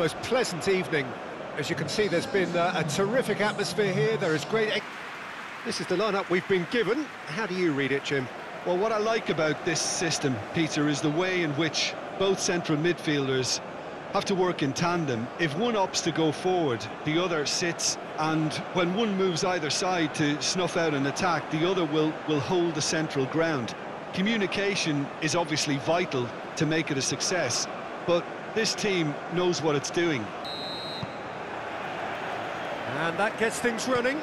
most pleasant evening. As you can see, there's been uh, a terrific atmosphere here. There is great... This is the lineup we've been given. How do you read it, Jim? Well, what I like about this system, Peter, is the way in which both central midfielders have to work in tandem. If one opts to go forward, the other sits, and when one moves either side to snuff out an attack, the other will, will hold the central ground. Communication is obviously vital to make it a success, but this team knows what it's doing. And that gets things running.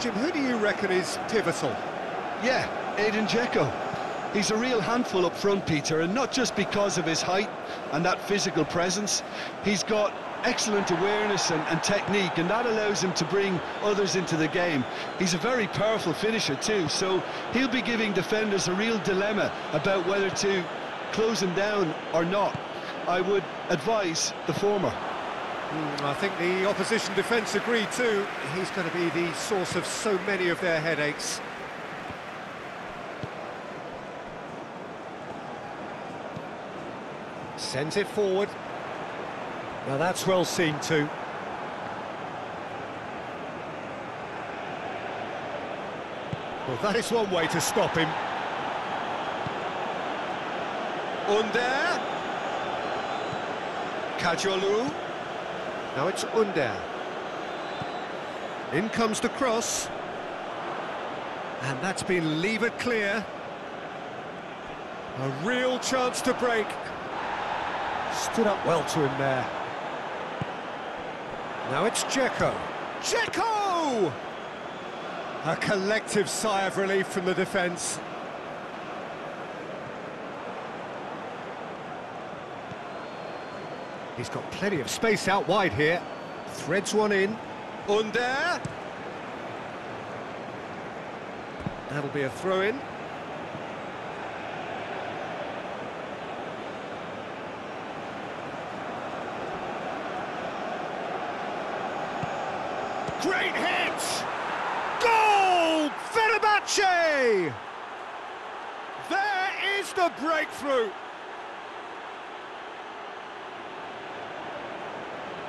Jim, who do you reckon is pivotal? Yeah, Edin Dzeko. He's a real handful up front, Peter, and not just because of his height and that physical presence. He's got excellent awareness and, and, technique, and that allows him to bring others into the game. He's a very powerful finisher too, so he'll be giving defenders a real dilemma about whether to close him down or not. I would advise the former. Mm, I think the opposition defence agree too. He's going to be the source of so many of their headaches. Sends it forward. Now that's well seen too. Well, that is one way to stop him. Under. Kadioglu. Now it's Under. In comes the cross. And that's been levered clear. A real chance to break. Stood up well to him there. Now it's Dzeko. Dzeko! A collective sigh of relief from the defence. He's got plenty of space out wide here. Threads one in. Under. That'll be a throw-in. Great hit! Goal! Fenerbahce! There is the breakthrough!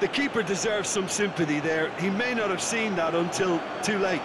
The keeper deserves some sympathy there. He may not have seen that until too late.